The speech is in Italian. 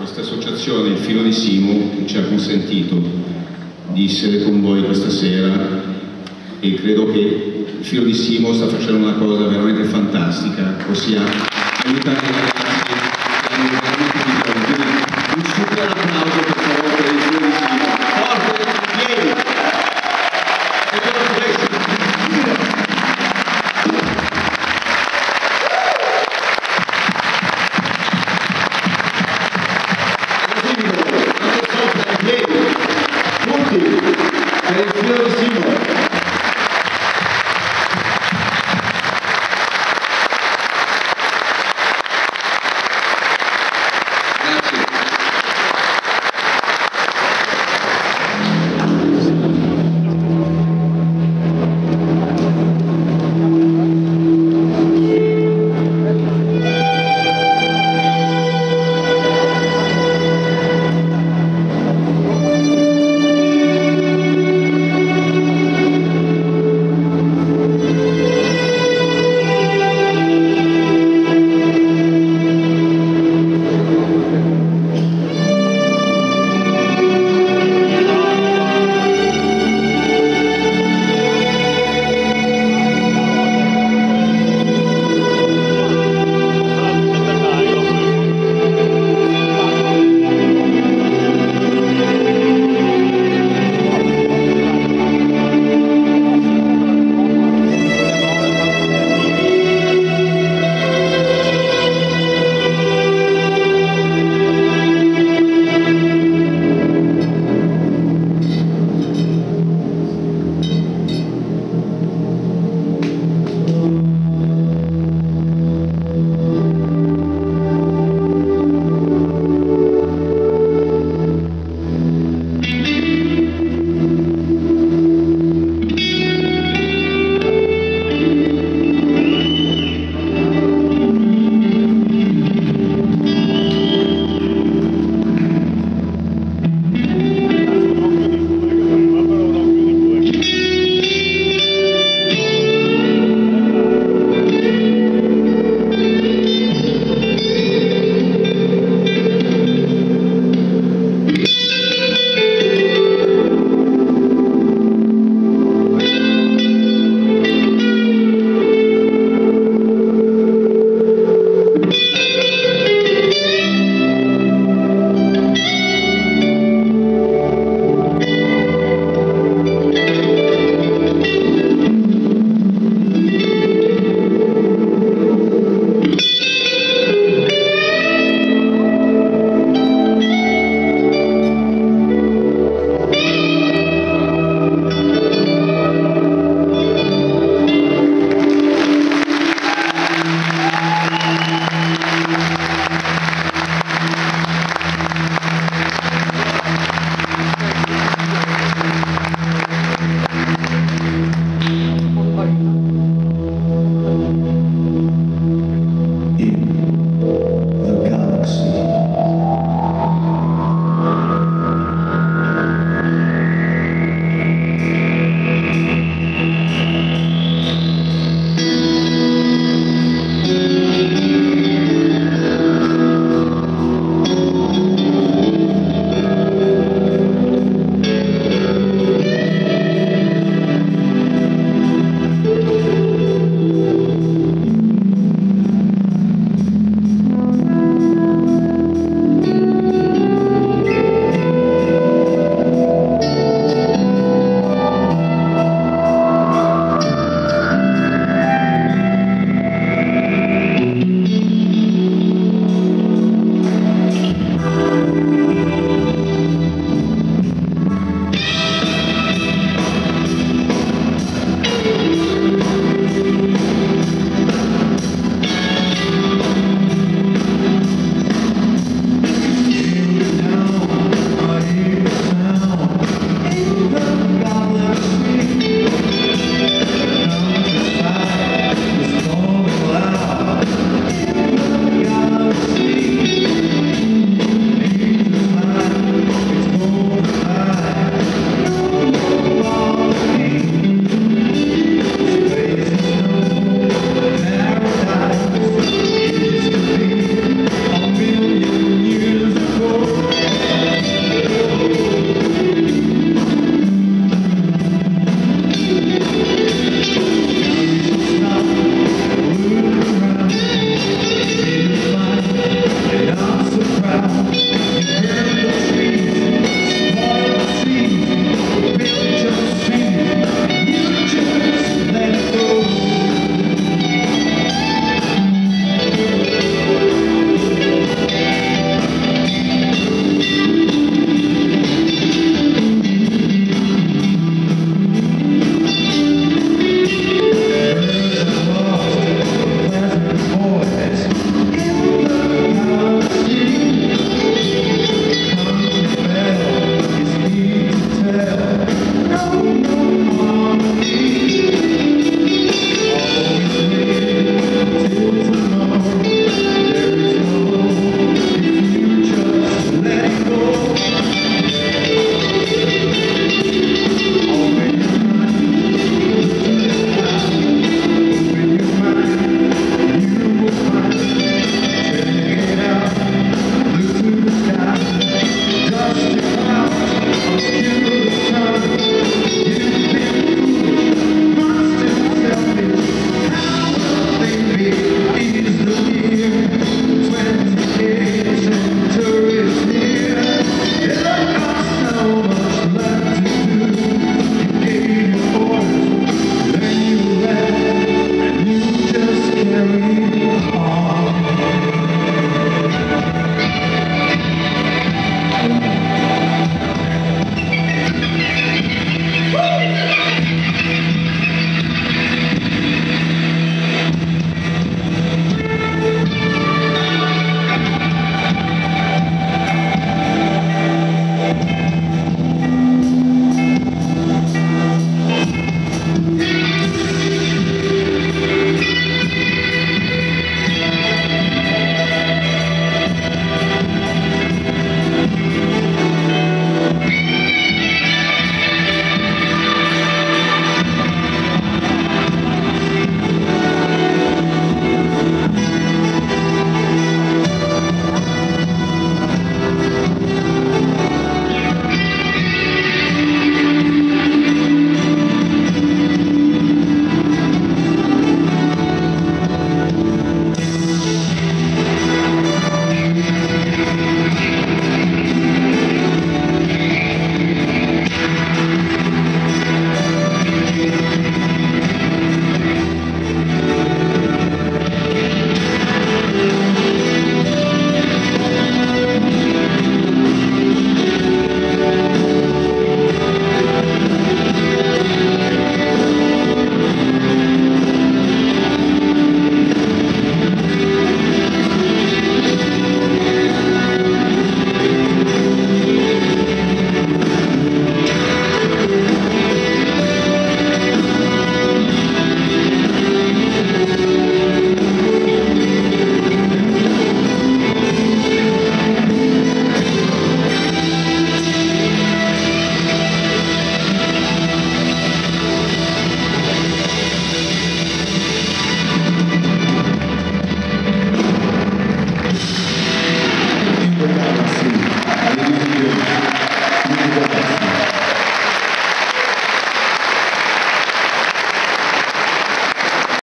questa associazione, il Filo di Simo, che ci ha consentito di essere con voi questa sera e credo che il Filo di Simo sta facendo una cosa veramente fantastica, ossia aiutare i ragazzi